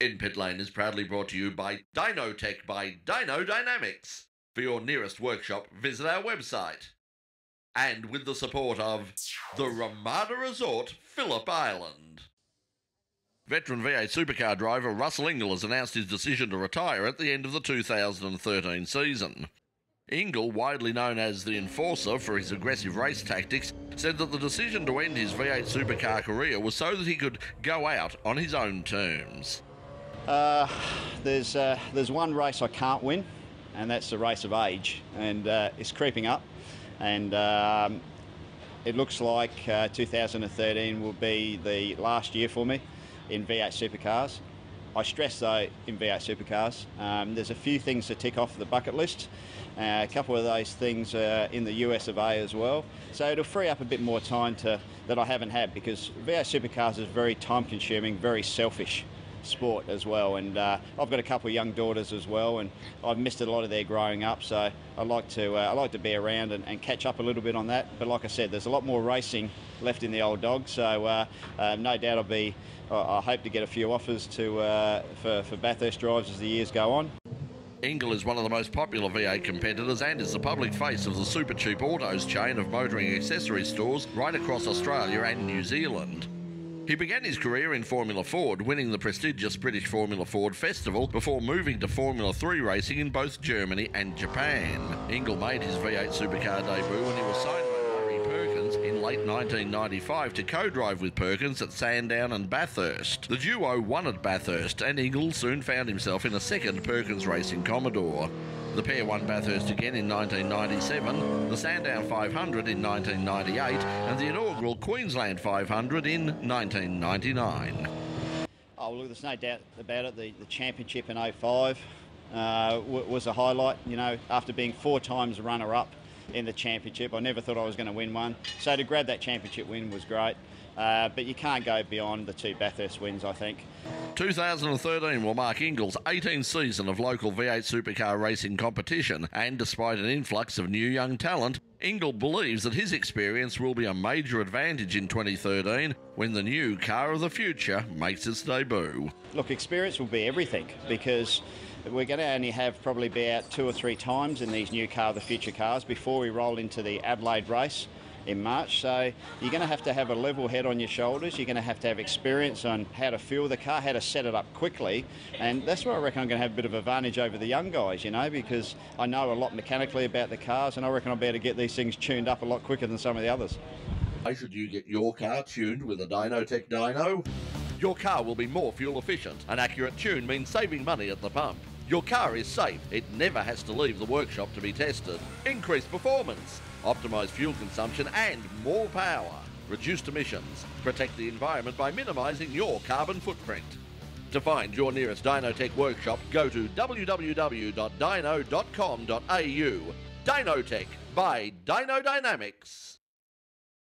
In Pit Lane is proudly brought to you by Dynotech by Dyno Dynamics. For your nearest workshop, visit our website. And with the support of the Ramada Resort, Phillip Island. Veteran V8 supercar driver Russell Ingall has announced his decision to retire at the end of the 2013 season. Ingall, widely known as the Enforcer for his aggressive race tactics, said that the decision to end his V8 supercar career was so that he could go out on his own terms. Uh, there's uh, there's one race I can't win, and that's the race of age, and uh, it's creeping up, and um, it looks like uh, 2013 will be the last year for me in V8 supercars. I stress though in V8 supercars, um, there's a few things to tick off the bucket list. Uh, a couple of those things uh, in the US of A as well. So it'll free up a bit more time to that I haven't had because V8 supercars is very time consuming, very selfish sport as well. And uh, I've got a couple of young daughters as well, and I've missed a lot of their growing up. So I like to uh, I like to be around and, and, catch up a little bit on that. But like I said, there's a lot more racing left in the old dog. So uh, uh no doubt I'll be. I hope to get a few offers to uh, for, for Bathurst drives as the years go on. Ingall is one of the most popular V8 competitors and is the public face of the super cheap autos chain of motoring accessory stores right across Australia and New Zealand. He began his career in Formula Ford, winning the prestigious British Formula Ford Festival before moving to Formula 3 racing in both Germany and Japan. Ingall made his V8 supercar debut when he was signed by Larry Perkins in late 1995 to co-drive with Perkins at Sandown and Bathurst. The duo won at Bathurst and Ingall soon found himself in a second Perkins Racing Commodore. The pair won Bathurst again in 1997, the Sandown 500 in 1998, and the inaugural Queensland 500 in 1999. Oh, look, there's no doubt about it. The, the championship in 05 uh, was a highlight. You know, after being four times runner up in the championship, I never thought I was going to win one. So to grab that championship win was great. Uh, but you can't go beyond the two Bathurst wins, I think. 2013 will mark Ingall's 18th season of local V8 supercar racing competition, and despite an influx of new young talent, Ingall believes that his experience will be a major advantage in 2013 when the new car of the future makes its debut. Look, experience will be everything because we're going to only have probably be out two or three times in these new car the future cars before we roll into the Adelaide race in March. So you're going to have to have a level head on your shoulders. You're going to have to have experience on how to feel the car, how to set it up quickly, and that's where I reckon I'm going to have a bit of advantage over the young guys. You know, because I know a lot mechanically about the cars, and I reckon I'll be able to get these things tuned up a lot quicker than some of the others. Why should you get your car tuned with a Dynotech dyno? Your car will be more fuel efficient. An accurate tune means saving money at the pump. Your car is safe. It never has to leave the workshop to be tested. Increased performance optimise fuel consumption and more power, reduced emissions, protect the environment by minimising your carbon footprint. To find your nearest Dynotech workshop, go to www.dyno.com.au. Dynotech by Dyno Dynamics.